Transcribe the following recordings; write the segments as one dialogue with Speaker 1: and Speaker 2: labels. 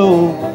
Speaker 1: go.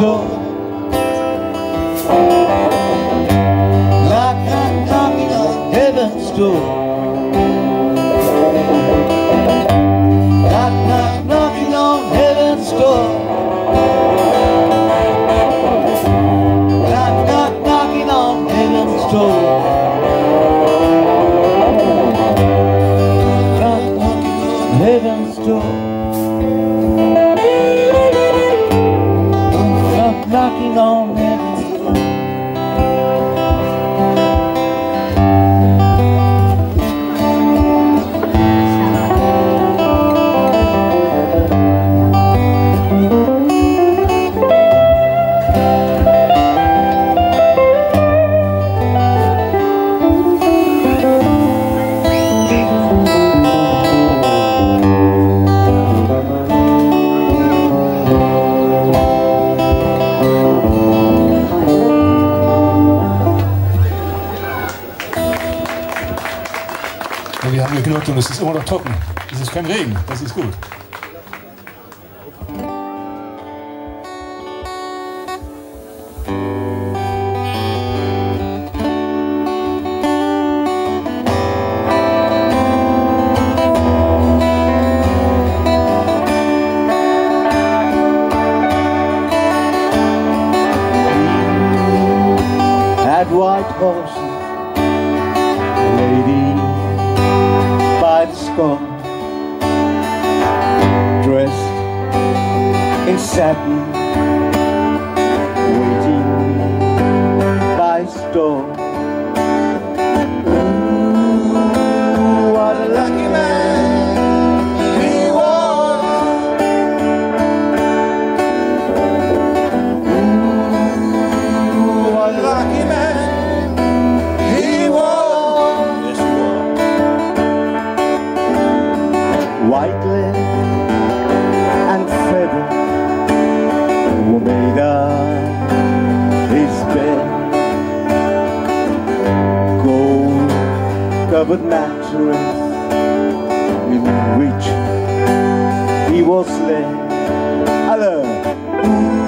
Speaker 1: door Knock, knock, knocking on heaven's door
Speaker 2: es ist immer noch trocken. Es ist kein Regen. Das ist gut.
Speaker 1: White Horse, Lady life's gone Dressed in satin. and said bed. Gold covered mattress in which he was laid. Alone.